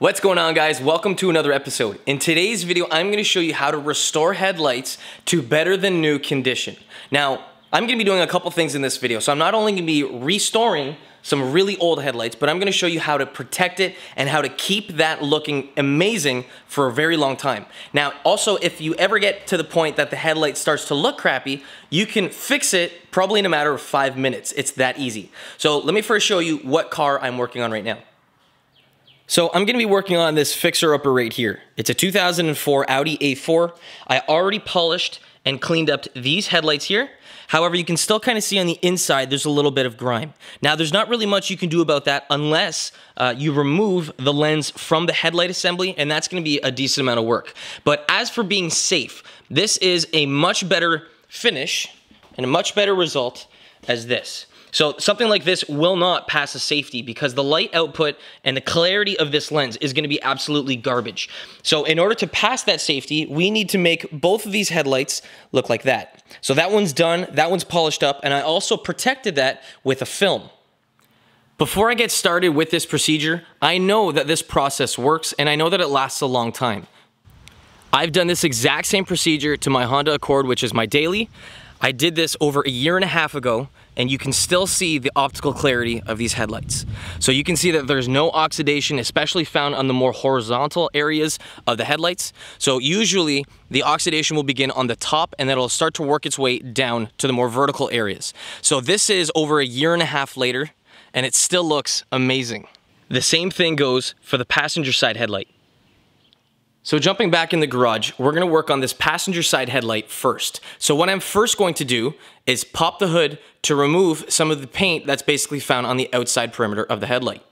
What's going on guys? Welcome to another episode. In today's video, I'm gonna show you how to restore headlights to better than new condition. Now, I'm gonna be doing a couple things in this video. So I'm not only gonna be restoring some really old headlights, but I'm gonna show you how to protect it and how to keep that looking amazing for a very long time. Now, also, if you ever get to the point that the headlight starts to look crappy, you can fix it probably in a matter of five minutes. It's that easy. So let me first show you what car I'm working on right now. So I'm gonna be working on this fixer-upper right here. It's a 2004 Audi A4. I already polished and cleaned up these headlights here. However, you can still kind of see on the inside there's a little bit of grime. Now, there's not really much you can do about that unless uh, you remove the lens from the headlight assembly, and that's gonna be a decent amount of work. But as for being safe, this is a much better finish and a much better result as this. So something like this will not pass a safety because the light output and the clarity of this lens is gonna be absolutely garbage. So in order to pass that safety, we need to make both of these headlights look like that. So that one's done, that one's polished up, and I also protected that with a film. Before I get started with this procedure, I know that this process works and I know that it lasts a long time. I've done this exact same procedure to my Honda Accord, which is my daily. I did this over a year and a half ago and you can still see the optical clarity of these headlights. So you can see that there's no oxidation, especially found on the more horizontal areas of the headlights. So usually the oxidation will begin on the top and then it'll start to work its way down to the more vertical areas. So this is over a year and a half later and it still looks amazing. The same thing goes for the passenger side headlight. So jumping back in the garage, we're gonna work on this passenger side headlight first. So what I'm first going to do is pop the hood to remove some of the paint that's basically found on the outside perimeter of the headlight.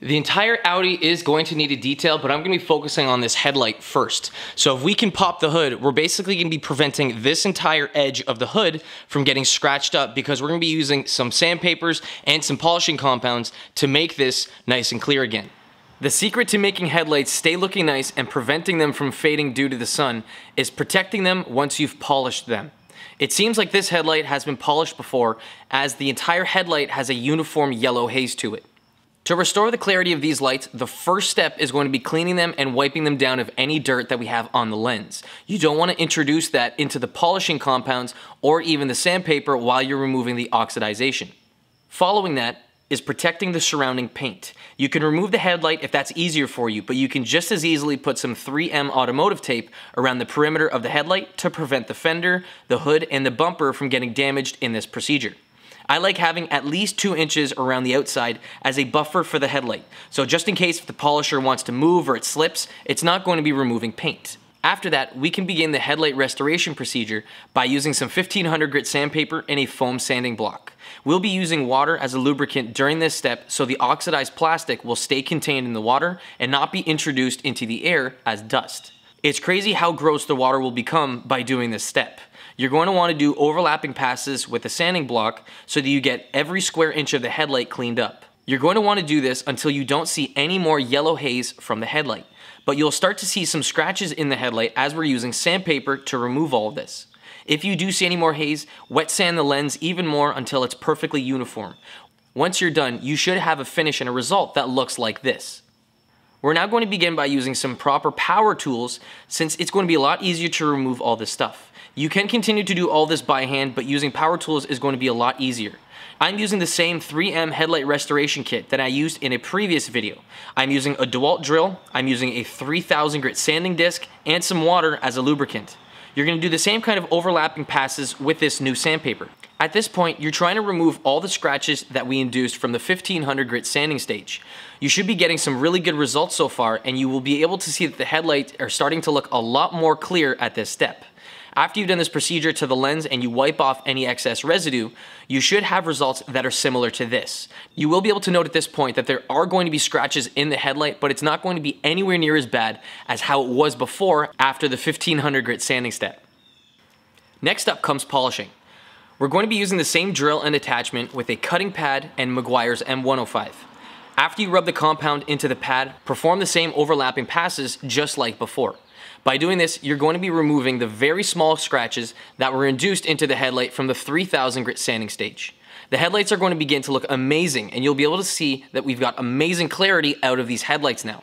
The entire Audi is going to need a detail, but I'm gonna be focusing on this headlight first. So if we can pop the hood, we're basically gonna be preventing this entire edge of the hood from getting scratched up because we're gonna be using some sandpapers and some polishing compounds to make this nice and clear again. The secret to making headlights stay looking nice and preventing them from fading due to the sun is protecting them once you've polished them. It seems like this headlight has been polished before as the entire headlight has a uniform yellow haze to it. To restore the clarity of these lights, the first step is going to be cleaning them and wiping them down of any dirt that we have on the lens. You don't want to introduce that into the polishing compounds or even the sandpaper while you're removing the oxidization. Following that, is protecting the surrounding paint. You can remove the headlight if that's easier for you, but you can just as easily put some 3M automotive tape around the perimeter of the headlight to prevent the fender, the hood, and the bumper from getting damaged in this procedure. I like having at least two inches around the outside as a buffer for the headlight. So just in case if the polisher wants to move or it slips, it's not going to be removing paint. After that, we can begin the headlight restoration procedure by using some 1500 grit sandpaper and a foam sanding block. We'll be using water as a lubricant during this step so the oxidized plastic will stay contained in the water and not be introduced into the air as dust. It's crazy how gross the water will become by doing this step. You're going to want to do overlapping passes with a sanding block so that you get every square inch of the headlight cleaned up. You're going to want to do this until you don't see any more yellow haze from the headlight but you'll start to see some scratches in the headlight as we're using sandpaper to remove all of this. If you do see any more haze, wet sand the lens even more until it's perfectly uniform. Once you're done, you should have a finish and a result that looks like this. We're now going to begin by using some proper power tools since it's going to be a lot easier to remove all this stuff. You can continue to do all this by hand, but using power tools is going to be a lot easier. I'm using the same 3M headlight restoration kit that I used in a previous video. I'm using a DeWalt drill, I'm using a 3000 grit sanding disc, and some water as a lubricant. You're gonna do the same kind of overlapping passes with this new sandpaper. At this point, you're trying to remove all the scratches that we induced from the 1500 grit sanding stage. You should be getting some really good results so far, and you will be able to see that the headlights are starting to look a lot more clear at this step. After you've done this procedure to the lens and you wipe off any excess residue, you should have results that are similar to this. You will be able to note at this point that there are going to be scratches in the headlight, but it's not going to be anywhere near as bad as how it was before after the 1500 grit sanding step. Next up comes polishing. We're going to be using the same drill and attachment with a cutting pad and Meguiar's M105. After you rub the compound into the pad, perform the same overlapping passes just like before. By doing this, you're going to be removing the very small scratches that were induced into the headlight from the 3000 grit sanding stage. The headlights are going to begin to look amazing and you'll be able to see that we've got amazing clarity out of these headlights now.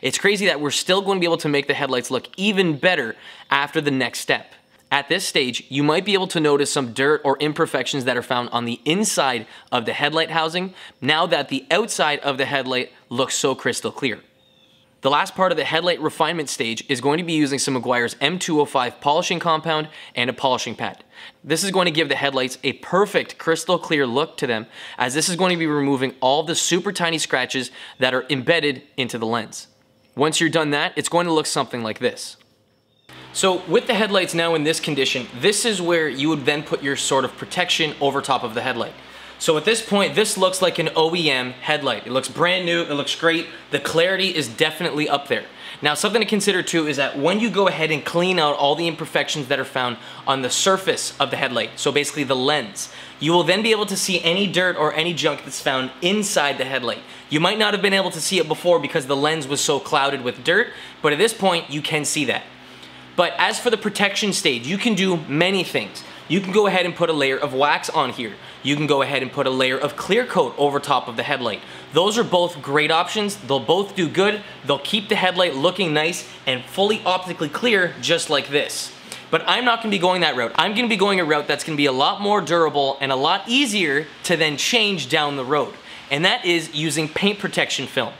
It's crazy that we're still going to be able to make the headlights look even better after the next step. At this stage, you might be able to notice some dirt or imperfections that are found on the inside of the headlight housing now that the outside of the headlight looks so crystal clear. The last part of the headlight refinement stage is going to be using some Meguiar's M205 polishing compound and a polishing pad. This is going to give the headlights a perfect crystal clear look to them as this is going to be removing all the super tiny scratches that are embedded into the lens. Once you're done that, it's going to look something like this. So with the headlights now in this condition, this is where you would then put your sort of protection over top of the headlight. So at this point, this looks like an OEM headlight. It looks brand new, it looks great. The clarity is definitely up there. Now something to consider too is that when you go ahead and clean out all the imperfections that are found on the surface of the headlight, so basically the lens, you will then be able to see any dirt or any junk that's found inside the headlight. You might not have been able to see it before because the lens was so clouded with dirt, but at this point you can see that. But as for the protection stage, you can do many things. You can go ahead and put a layer of wax on here. You can go ahead and put a layer of clear coat over top of the headlight. Those are both great options. They'll both do good. They'll keep the headlight looking nice and fully optically clear just like this. But I'm not gonna be going that route. I'm gonna be going a route that's gonna be a lot more durable and a lot easier to then change down the road. And that is using paint protection film.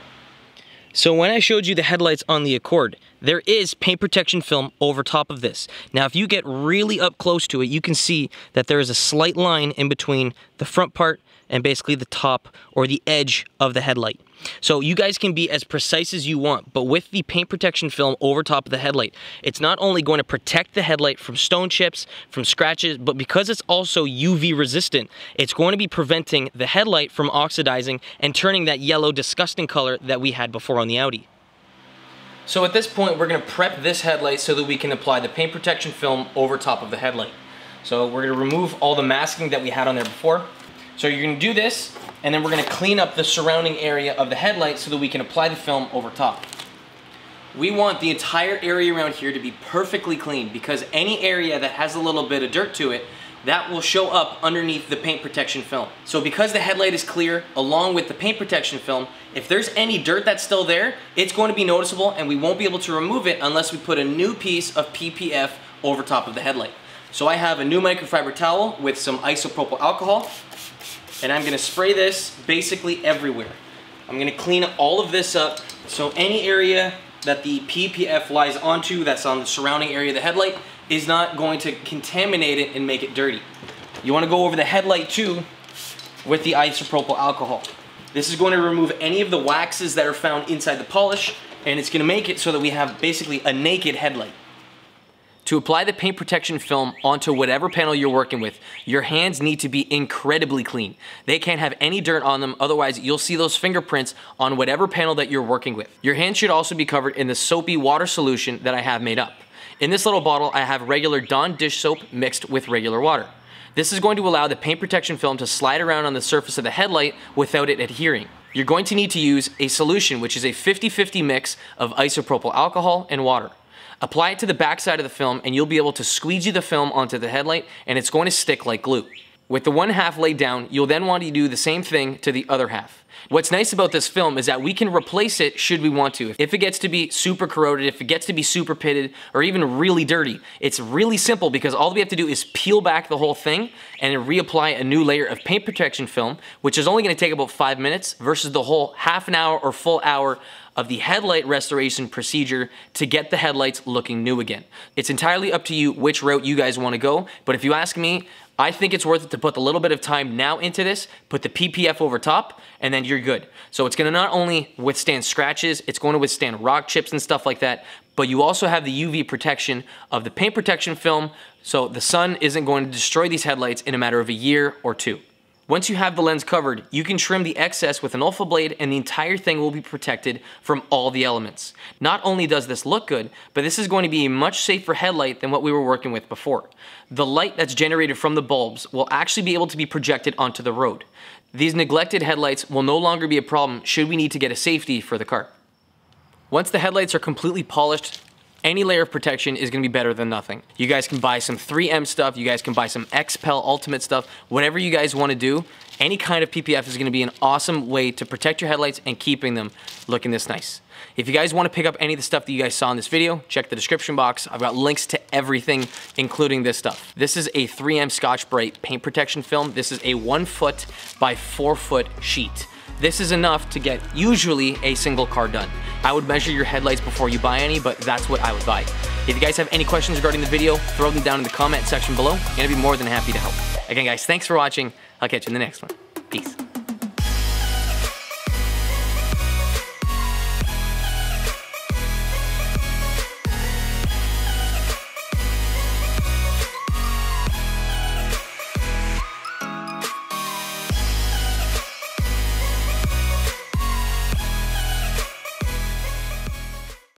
So when I showed you the headlights on the Accord, there is paint protection film over top of this. Now if you get really up close to it, you can see that there is a slight line in between the front part and basically the top or the edge of the headlight. So you guys can be as precise as you want, but with the paint protection film over top of the headlight, it's not only going to protect the headlight from stone chips, from scratches, but because it's also UV resistant, it's going to be preventing the headlight from oxidizing and turning that yellow disgusting color that we had before on the Audi. So at this point, we're gonna prep this headlight so that we can apply the paint protection film over top of the headlight. So we're gonna remove all the masking that we had on there before. So you're gonna do this, and then we're gonna clean up the surrounding area of the headlight so that we can apply the film over top. We want the entire area around here to be perfectly clean because any area that has a little bit of dirt to it, that will show up underneath the paint protection film. So because the headlight is clear, along with the paint protection film, if there's any dirt that's still there, it's going to be noticeable and we won't be able to remove it unless we put a new piece of PPF over top of the headlight. So I have a new microfiber towel with some isopropyl alcohol and I'm gonna spray this basically everywhere. I'm gonna clean all of this up so any area that the PPF lies onto that's on the surrounding area of the headlight is not going to contaminate it and make it dirty. You wanna go over the headlight too with the isopropyl alcohol. This is going to remove any of the waxes that are found inside the polish and it's gonna make it so that we have basically a naked headlight. To apply the paint protection film onto whatever panel you're working with, your hands need to be incredibly clean. They can't have any dirt on them, otherwise you'll see those fingerprints on whatever panel that you're working with. Your hands should also be covered in the soapy water solution that I have made up. In this little bottle, I have regular Dawn dish soap mixed with regular water. This is going to allow the paint protection film to slide around on the surface of the headlight without it adhering. You're going to need to use a solution which is a 50-50 mix of isopropyl alcohol and water. Apply it to the backside of the film and you'll be able to squeegee the film onto the headlight and it's going to stick like glue. With the one half laid down, you'll then want to do the same thing to the other half. What's nice about this film is that we can replace it should we want to. If it gets to be super corroded, if it gets to be super pitted, or even really dirty, it's really simple because all we have to do is peel back the whole thing and reapply a new layer of paint protection film, which is only gonna take about five minutes versus the whole half an hour or full hour of the headlight restoration procedure to get the headlights looking new again. It's entirely up to you which route you guys wanna go, but if you ask me, I think it's worth it to put a little bit of time now into this, put the PPF over top, and then you're good. So it's gonna not only withstand scratches, it's going to withstand rock chips and stuff like that, but you also have the UV protection of the paint protection film, so the sun isn't going to destroy these headlights in a matter of a year or two. Once you have the lens covered, you can trim the excess with an Olfa blade and the entire thing will be protected from all the elements. Not only does this look good, but this is going to be a much safer headlight than what we were working with before. The light that's generated from the bulbs will actually be able to be projected onto the road. These neglected headlights will no longer be a problem should we need to get a safety for the car. Once the headlights are completely polished, any layer of protection is gonna be better than nothing. You guys can buy some 3M stuff, you guys can buy some XPEL Ultimate stuff, whatever you guys wanna do, any kind of PPF is gonna be an awesome way to protect your headlights and keeping them looking this nice. If you guys wanna pick up any of the stuff that you guys saw in this video, check the description box. I've got links to everything, including this stuff. This is a 3M Scotch-Brite paint protection film. This is a one foot by four foot sheet. This is enough to get usually a single car done. I would measure your headlights before you buy any, but that's what I would buy. If you guys have any questions regarding the video, throw them down in the comment section below, and I'd be more than happy to help. Again, guys, thanks for watching. I'll catch you in the next one. Peace.